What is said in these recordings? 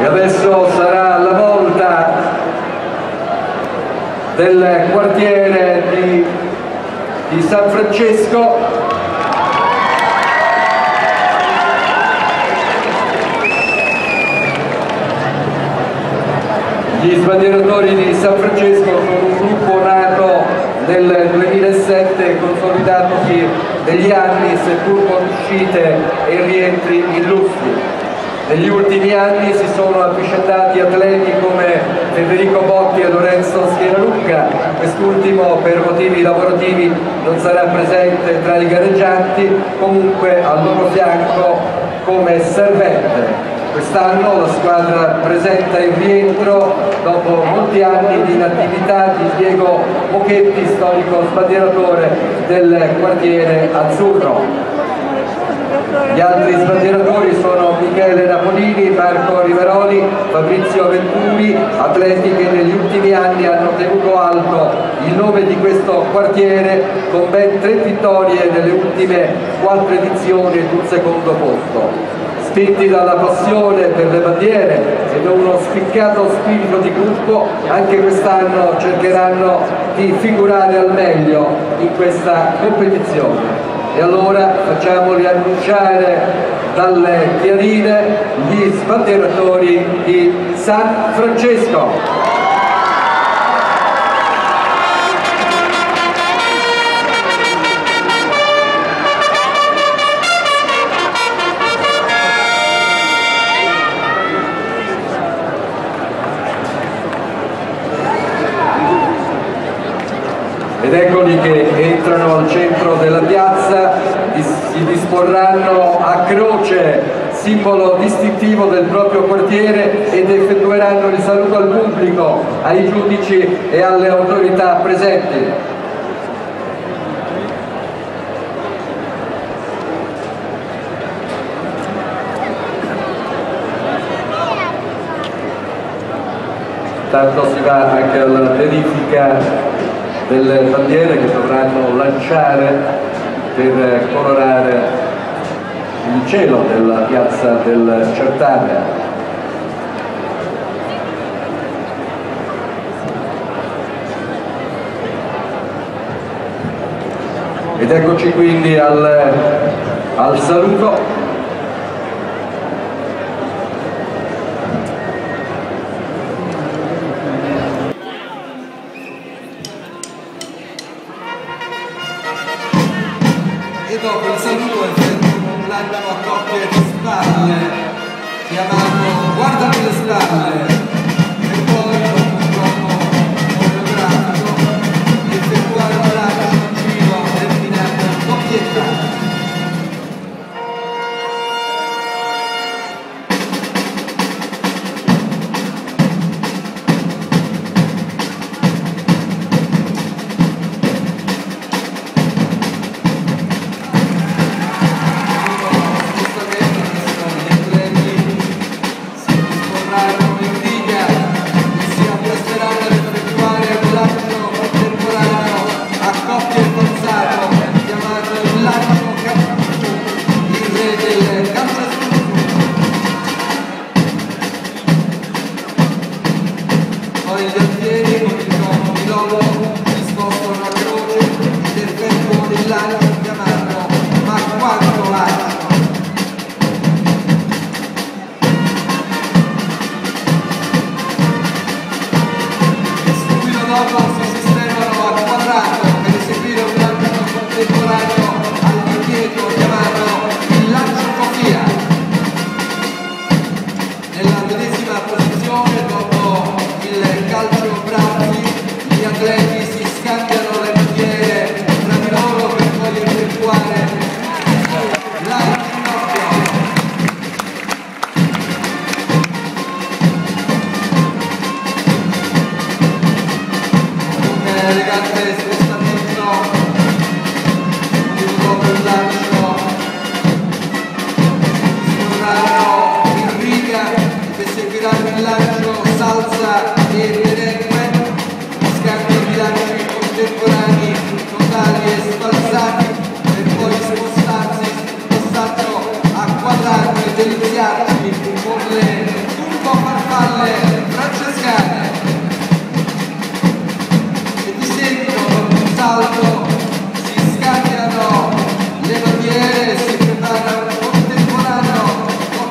E adesso sarà la volta del quartiere di, di San Francesco Gli sbandieratori di San Francesco sono un gruppo nato nel 2007 consolidatosi negli anni seppur con uscite e rientri illustri. Negli ultimi anni si sono avvicendati atleti come Federico Botti e Lorenzo Schieralucca, quest'ultimo per motivi lavorativi non sarà presente tra i gareggianti, comunque al loro fianco come servente. Quest'anno la squadra presenta il rientro dopo molti anni di inattività di Diego Mochetti, storico sbandieratore del quartiere azzurro. Gli altri sbandieratori sono Michele Napolini, Marco Riveroli, Fabrizio Venturi, atleti che negli ultimi anni hanno tenuto alto il nome di questo quartiere con ben tre vittorie nelle ultime quattro edizioni ed un secondo posto spinti dalla passione per le bandiere e da uno spiccato spirito di gruppo, anche quest'anno cercheranno di figurare al meglio in questa competizione. E allora facciamoli annunciare dalle chiarine gli sbandieratori di San Francesco. Che entrano al centro della piazza, si disporranno a croce, simbolo distintivo del proprio quartiere ed effettueranno il saluto al pubblico, ai giudici e alle autorità presenti. Tanto si va anche alla verifica delle bandiere che dovranno lanciare per colorare il cielo della piazza del Certame. Ed eccoci quindi al, al saluto e dopo il saluto un lancio a coppie di spalle. Chiamato guardami le spalle deliziarci con le turbo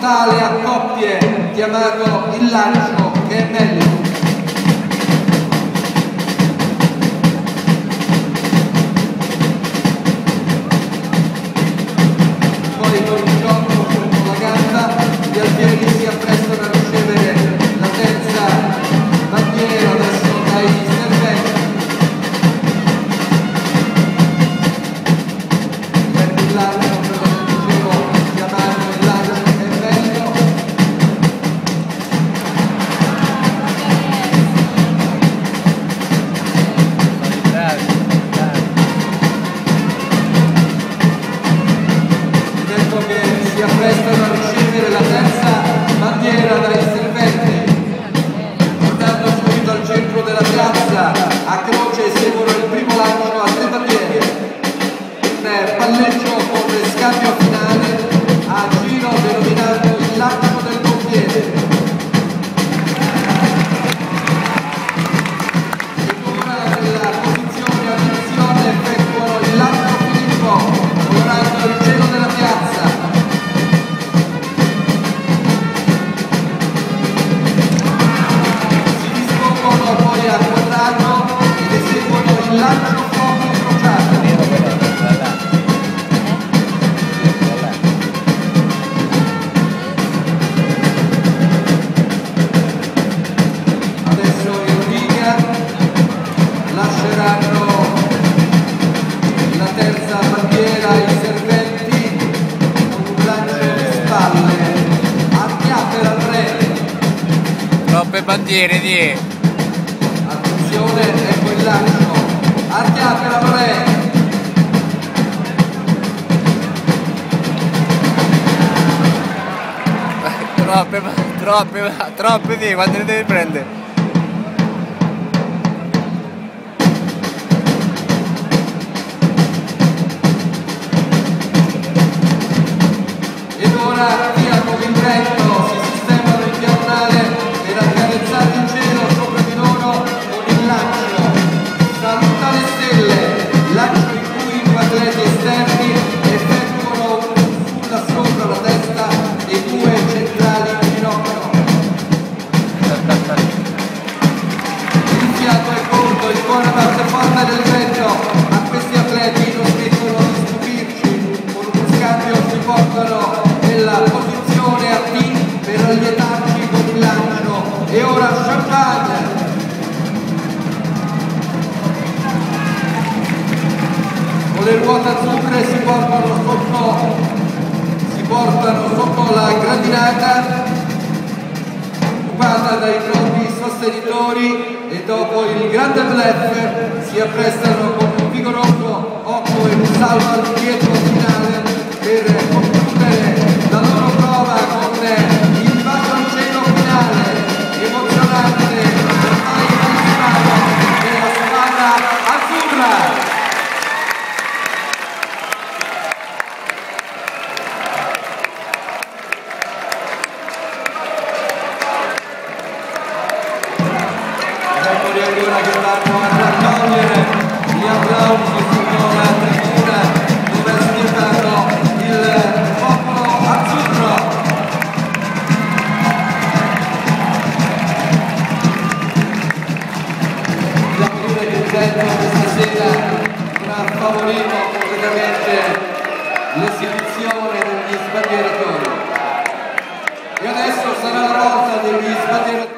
rivale a coppie chiamato il lancio che è meglio. bandiere, di. Attenzione, è quell'angolo. Archiate la parete. troppe, troppe, troppe, di, quando ne devi prendere? Ed ora le ruote azzurre si portano sotto, si portano sotto la gradinata occupata dai propri sostenitori e dopo il grande blef si apprestano con un vigoroso occhio e un salvo al dietro. favorito completamente l'esibizione degli sbandieratori. E adesso sarà la volta degli sbandieratori.